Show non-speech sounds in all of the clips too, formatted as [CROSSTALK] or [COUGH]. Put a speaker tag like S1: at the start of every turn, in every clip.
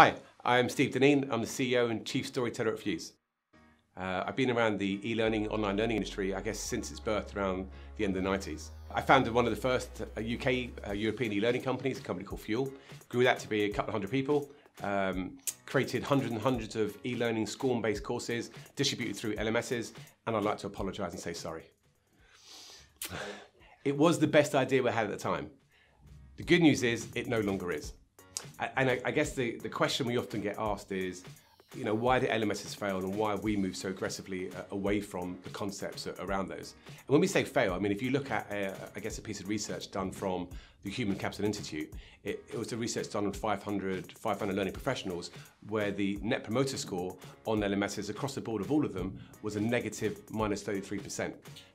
S1: Hi, I'm Steve Dineen. I'm the CEO and Chief Storyteller at Fuse. Uh, I've been around the e-learning, online learning industry, I guess, since its birth around the end of the 90s. I founded one of the first UK uh, European e-learning companies, a company called Fuel. Grew that to be a couple of hundred people. Um, created hundreds and hundreds of e-learning SCORM-based courses, distributed through LMSs, and I'd like to apologise and say sorry. [SIGHS] It was the best idea we had at the time. The good news is it no longer is. And I, I guess the, the question we often get asked is, you know, why did LMSs fail and why we moved so aggressively uh, away from the concepts around those? And when we say fail, I mean, if you look at, uh, I guess, a piece of research done from the Human Capital Institute, it, it was a research done on 500, 500 learning professionals where the net promoter score on LMSs across the board of all of them was a negative minus 33%. So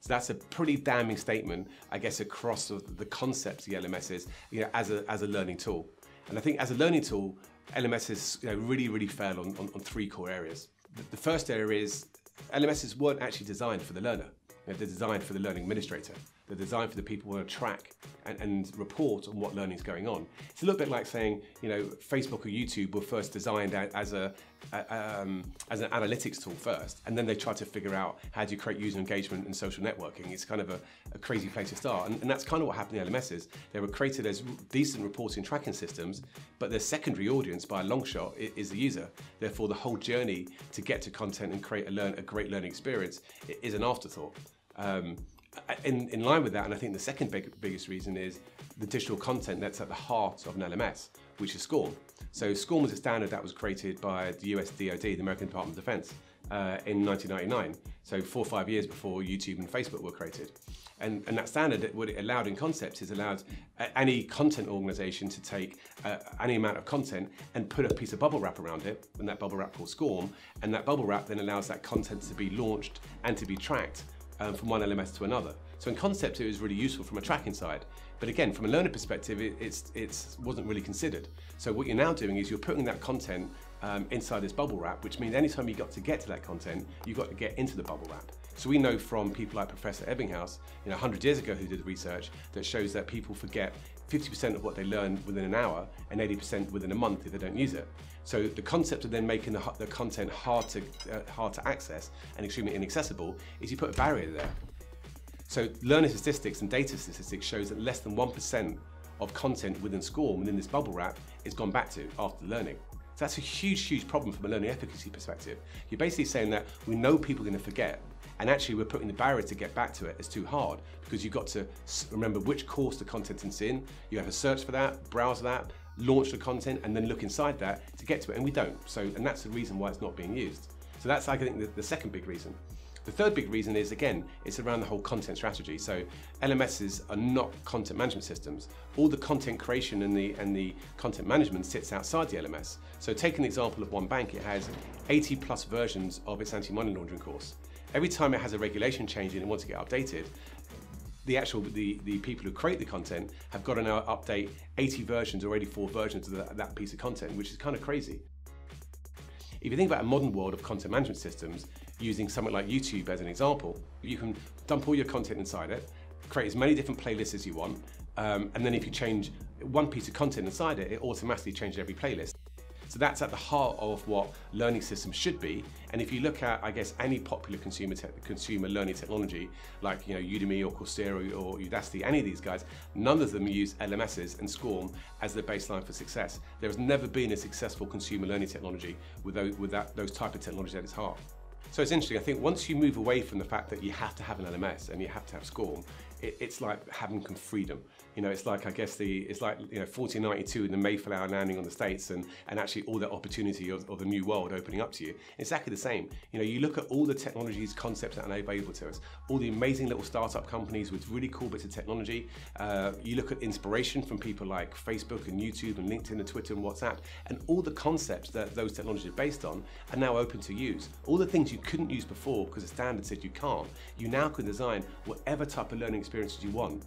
S1: that's a pretty damning statement, I guess, across the concepts of the LMSs you know, as, a, as a learning tool. And I think as a learning tool, LMSs you know, really, really failed on, on, on three core areas. The, first area is LMSs weren't actually designed for the learner. They're designed for the learning administrator. They're designed for the people who want to track and, and report on what learning is going on. It's a little bit like saying, you know, Facebook or YouTube were first designed as a, a um, as an analytics tool first, and then they tried to figure out how do you create user engagement and social networking. It's kind of a, a crazy place to start, and, and, that's kind of what happened in LMSs. They were created as decent reporting tracking systems, but their secondary audience, by a long shot, is the user. Therefore, the whole journey to get to content and create a, learn, a great learning experience is an afterthought. Um, in, in line with that, and I think the second big, biggest reason is the digital content that's at the heart of an LMS, which is SCORM. So SCORM was a standard that was created by the US DoD, the American Department of Defense, uh, in 1999. So four or five years before YouTube and Facebook were created. And, and that standard, what it allowed in concepts is allowed any content organization to take uh, any amount of content and put a piece of bubble wrap around it, and that bubble wrap called SCORM, and that bubble wrap then allows that content to be launched and to be tracked um, from one LMS to another. So in concept, it was really useful from a tracking side. But again, from a learner perspective, it it's, it's wasn't really considered. So what you're now doing is you're putting that content um, inside this bubble wrap, which means anytime you got to get to that content, you've got to get into the bubble wrap. So we know from people like Professor Ebbinghaus, you know, 100 years ago who did research that shows that people forget 50% of what they learn within an hour and 80% within a month if they don't use it. So the concept of then making the, the content hard to, uh, hard to access and extremely inaccessible is you put a barrier there. So learner statistics and data statistics shows that less than 1% of content within SCORM, within this bubble wrap, is gone back to after learning. So that's a huge, huge problem from a learning efficacy perspective. You're basically saying that we know people are going to forget, and actually we're putting the barrier to get back to it as too hard because you've got to remember which course the content is in. You have to search for that, browse that, launch the content, and then look inside that to get to it, and we don't. So, and that's the reason why it's not being used. So that's, I think, the, the second big reason. The third big reason is, again, it's around the whole content strategy. So LMSs are not content management systems. All the content creation and the, and the content management sits outside the LMS. So take an example of one bank, it has 80 plus versions of its anti-money laundering course. Every time it has a regulation change and it wants to get updated, the actual the, the people who create the content have got to now update 80 versions or 84 versions of that, that piece of content, which is kind of crazy. If you think about a modern world of content management systems, using something like YouTube as an example, you can dump all your content inside it, create as many different playlists as you want, um, and then if you change one piece of content inside it, it automatically changes every playlist. So that's at the heart of what learning systems should be. And if you look at, I guess, any popular consumer consumer learning technology, like you know Udemy or Coursera or Udacity, any of these guys, none of them use LMSs and SCORM as the baseline for success. There has never been a successful consumer learning technology with those, with that, those type of technologies at its heart. So it's interesting, I think once you move away from the fact that you have to have an LMS and you have to have SCORM, it, it's like having some freedom. You know, it's like, I guess, the it's like, you know, 1492 and the Mayflower landing on the States and, and actually all that opportunity of, of the new world opening up to you. Exactly the same. You know, you look at all the technologies, concepts that are available to us, all the amazing little startup companies with really cool bits of technology. Uh, you look at inspiration from people like Facebook and YouTube and LinkedIn and Twitter and WhatsApp, and all the concepts that those technologies are based on are now open to use. All the things you couldn't use before because the standard said you can't, you now can design whatever type of learning experiences you want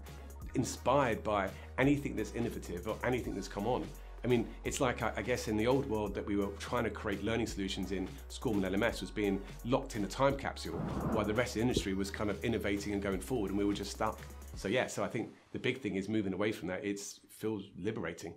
S1: inspired by anything that's innovative or anything that's come on. I mean, it's like, I guess, in the old world that we were trying to create learning solutions in SCORM and LMS was being locked in a time capsule, while the rest of the industry was kind of innovating and going forward, and we were just stuck. So yeah, so I think the big thing is moving away from that. It feels liberating.